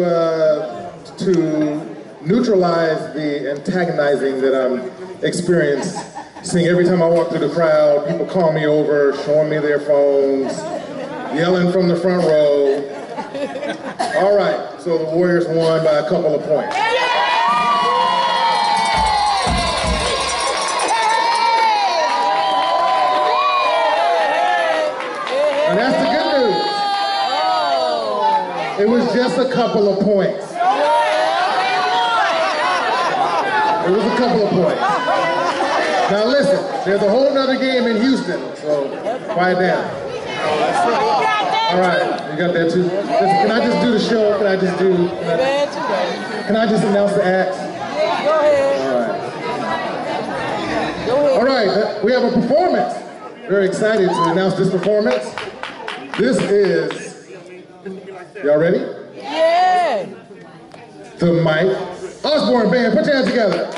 to uh, to neutralize the antagonizing that I'm experiencing every time I walk through the crowd. People call me over, showing me their phones, yelling from the front row. All right, so the Warriors won by a couple of points. It was just a couple of points. It was a couple of points. Now listen, there's a whole nother game in Houston, so quiet down. All right, you got that too? Listen, can I just do the show? Can I just do, can I, just announce the acts? Go ahead. All right. We have a performance. Very excited to announce this performance. This is, y'all ready? Yeah. The Mike Osborn Band. Put your hands together.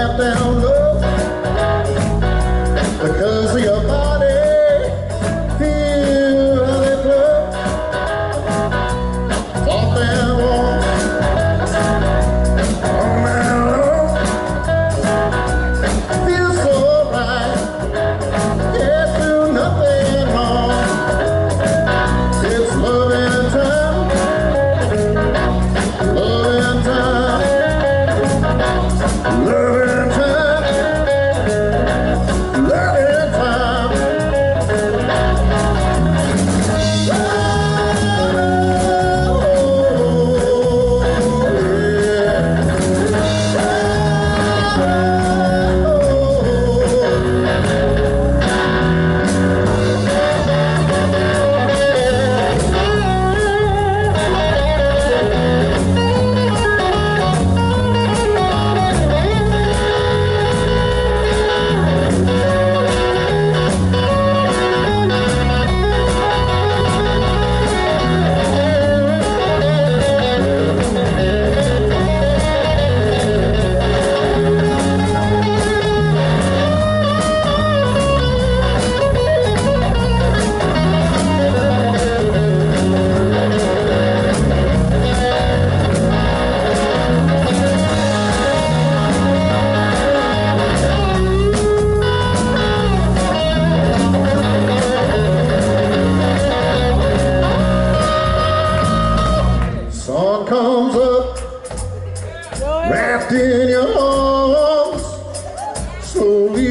laugh down low. Only.